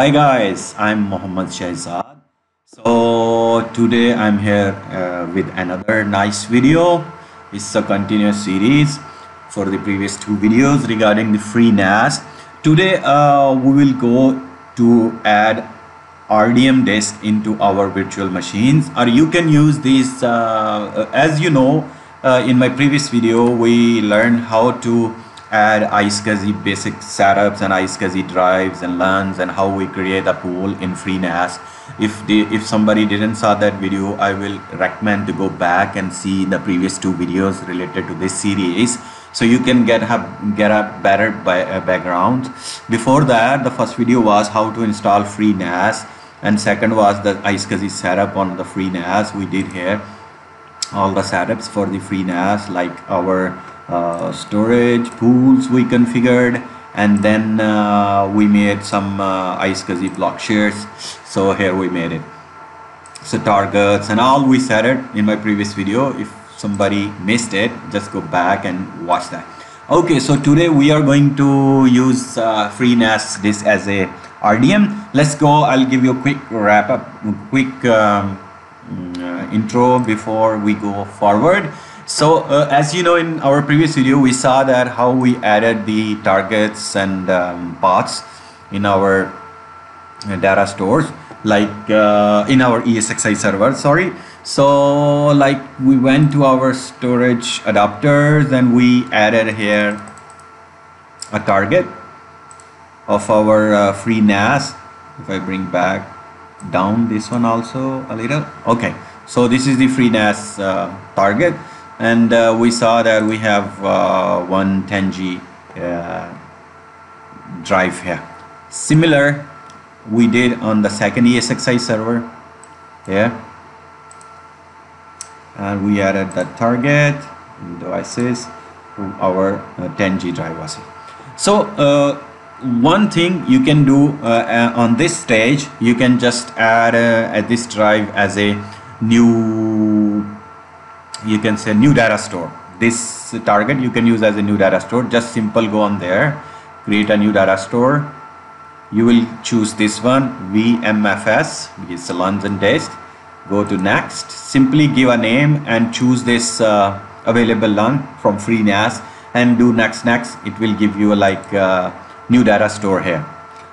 Hi guys, I'm Mohammad Shahzad. So today I'm here uh, with another nice video. It's a continuous series for the previous two videos regarding the free NAS. Today uh, we will go to add RDM disk into our virtual machines or you can use these uh, as you know uh, in my previous video we learned how to add iSCSI basic setups and iSCSI drives and LUNs and how we create a pool in FreeNAS. If the if somebody didn't saw that video, I will recommend to go back and see the previous two videos related to this series so you can get a get a better uh, background. Before that, the first video was how to install FreeNAS and second was the iSCSI setup on the FreeNAS we did here all the setups for the FreeNAS like our uh, storage pools we configured and then uh, we made some uh, iSCSI block shares so here we made it. So targets and all we set it in my previous video. If somebody missed it just go back and watch that. Okay so today we are going to use uh, FreeNAS this as a RDM let's go. I'll give you a quick wrap up quick um, intro before we go forward. So uh, as you know in our previous video we saw that how we added the targets and um, paths in our uh, data stores like uh, in our ESXi server sorry. So like we went to our storage adapters and we added here a target of our uh, FreeNAS if I bring back down this one also a little? Okay so this is the FreeNAS uh, target. And uh, we saw that we have uh, one 10G uh, drive here. Similar we did on the second ESXi server here and we added the target devices to our 10G uh, drive also so uh, one thing you can do uh, uh, on this stage you can just add uh, this drive as a new you can say new data store. This target you can use as a new data store. Just simple go on there create a new data store. You will choose this one VMFS which is London disk go to next. Simply give a name and choose this uh, available LUN from FreeNAS and do next next. It will give you a, like uh, new data store here.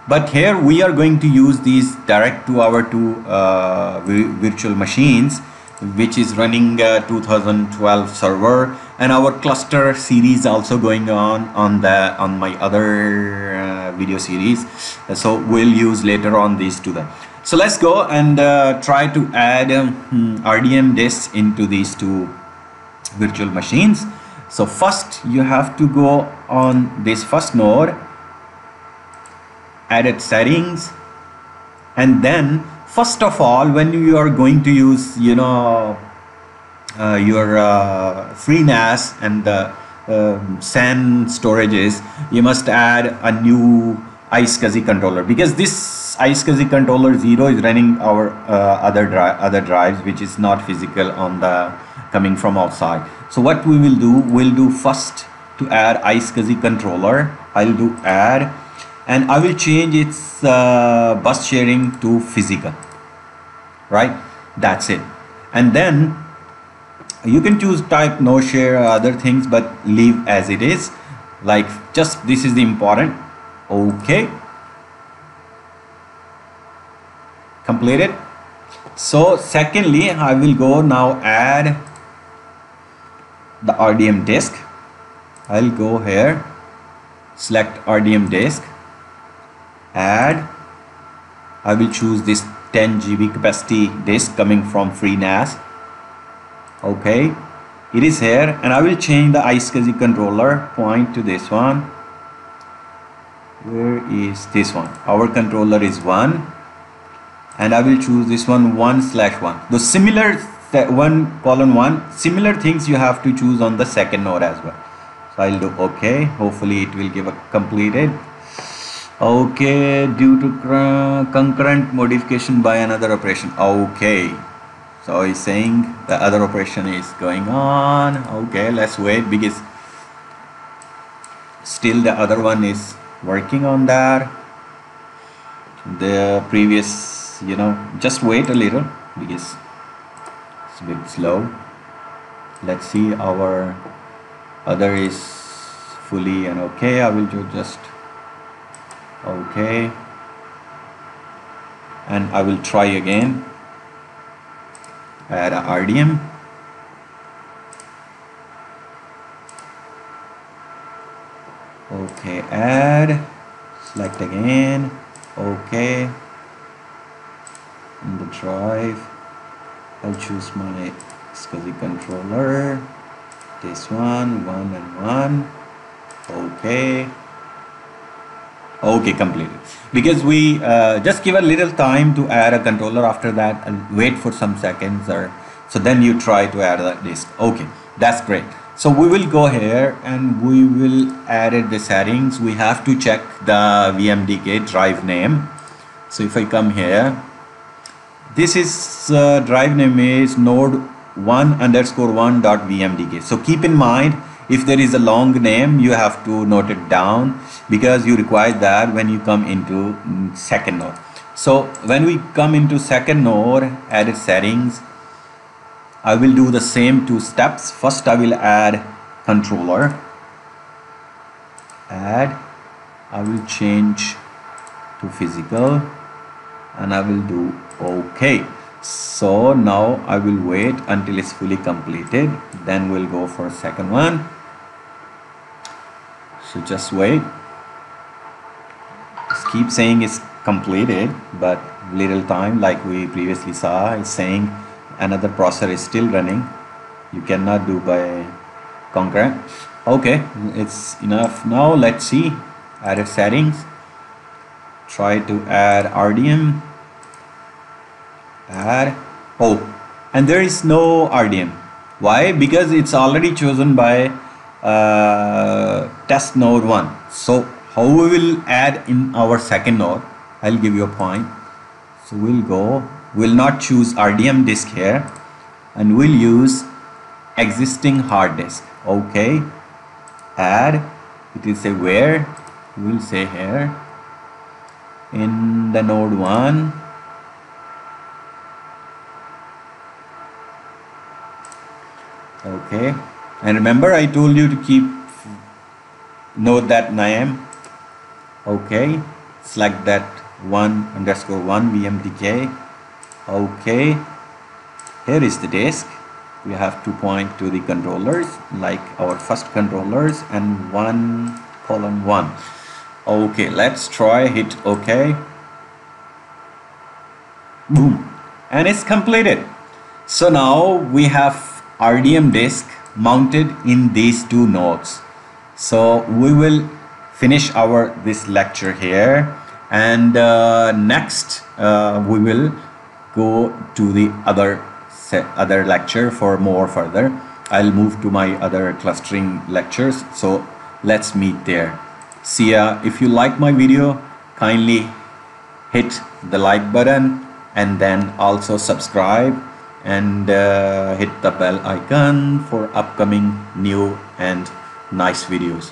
But here we are going to use these direct to our two uh, virtual machines which is running 2012 server. And our cluster series also going on on the on my other uh, video series. So we'll use later on these two then. So let's go and uh, try to add um, RDM disks into these two virtual machines. So first you have to go on this first node added settings. And then first of all when you are going to use you know uh, your uh, FreeNAS and the um, SAN storages you must add a new iSCSI controller. Because this iSCSI controller 0 is running our uh, other dri other drives which is not physical on the coming from outside. So what we will do we'll do first to add iSCSI controller. I'll do add and I will change its uh, bus sharing to physical. Right? That's it. And then you can choose type no share other things but leave as it is. Like just this is the important. Okay. Completed. So secondly I will go now add the RDM disk. I'll go here. Select RDM disk add. I will choose this 10 GB capacity disk coming from FreeNAS. Okay. It is here and I will change the iSCSI controller point to this one. Where is this one? Our controller is 1 and I will choose this one 1 slash 1 the similar one column 1 similar things you have to choose on the second node as well. So I'll do okay. Hopefully it will give a completed okay due to concurrent modification by another operation. Okay. So he's saying the other operation is going on. Okay let's wait because still the other one is working on that. The previous you know just wait a little because it's a bit slow. Let's see our other is fully and okay. I will do just okay. And I will try again add a RDM okay add select again. Okay. In the drive I'll choose my SCSI controller. This one one and one. Okay okay completed because we uh, just give a little time to add a controller after that and wait for some seconds or so then you try to add that disk. Okay that's great. So we will go here and we will add the settings we have to check the VMDK drive name. So if I come here this is uh, drive name is node 1 underscore 1 dot vmdk so keep in mind if there is a long name you have to note it down because you require that when you come into second node. So when we come into second node edit settings I will do the same two steps. First I will add controller. Add I will change to physical and I will do OK. So now I will wait until it's fully completed. Then we'll go for second one. So just wait keep saying it's completed but little time like we previously saw is saying another processor is still running. You cannot do by concurrent. Okay it's enough. Now let's see. Added settings. Try to add RDM add. Oh and there is no RDM why? Because it's already chosen by uh, test node 1 so how we will add in our second node? I'll give you a point. So we'll go we'll not choose RDM disk here and we'll use existing hard disk. Okay. Add it will say where? We'll say here. In the node 1 okay. And remember I told you to keep note that name okay select that one underscore one vmdk okay here is the disk. We have to point to the controllers like our first controllers and one column one. Okay let's try hit ok boom and it's completed. So now we have RDM disk mounted in these two nodes. So we will finish our this lecture here. And uh, next uh, we will go to the other other lecture for more further. I'll move to my other clustering lectures. So let's meet there. See ya. If you like my video kindly hit the like button and then also subscribe and uh, hit the bell icon for upcoming new and nice videos